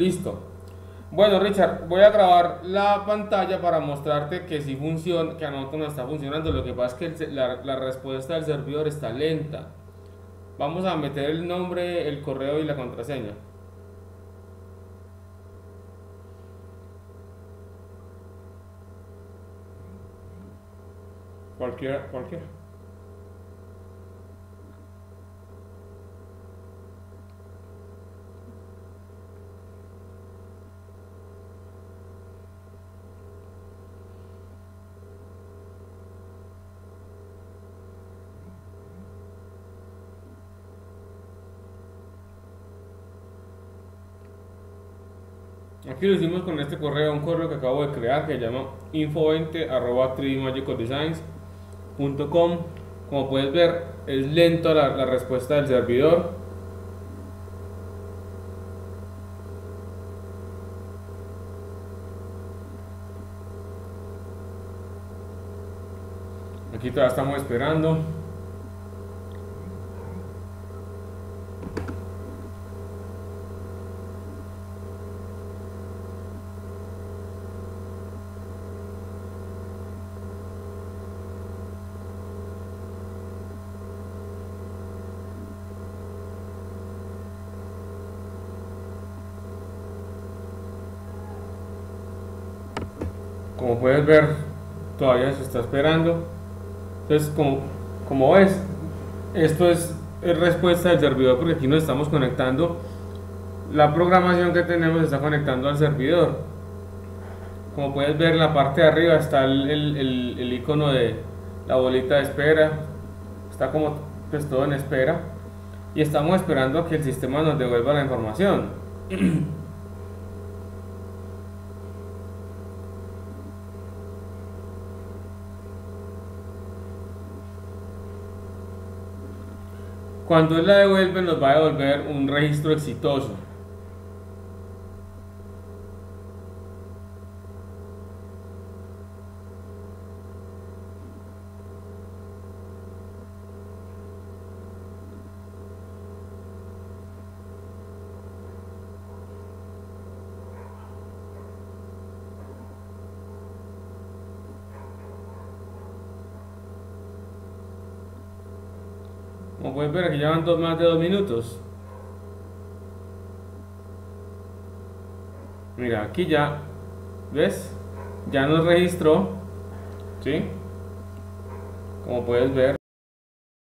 Listo. Bueno, Richard, voy a grabar la pantalla para mostrarte que si funciona, que Anoto no está funcionando. Lo que pasa es que la, la respuesta del servidor está lenta. Vamos a meter el nombre, el correo y la contraseña. Cualquiera, cualquiera. Aquí lo hicimos con este correo, un correo que acabo de crear que se llama info20 Como puedes ver, es lento la, la respuesta del servidor. Aquí todavía estamos esperando. Como puedes ver todavía se está esperando. Entonces como, ves esto es, respuesta del servidor porque aquí nos estamos conectando. La programación que tenemos está conectando al servidor. Como puedes ver en la parte de arriba está el, el, el, icono de la bolita de espera. Está como pues todo en espera. Y estamos esperando a que el sistema nos devuelva la información Cuando él la devuelve nos va a devolver un registro exitoso. Como pueden ver aquí llevan dos, más de dos minutos. Mira, aquí ya, ¿ves? Ya nos registró, ¿sí? Como puedes ver.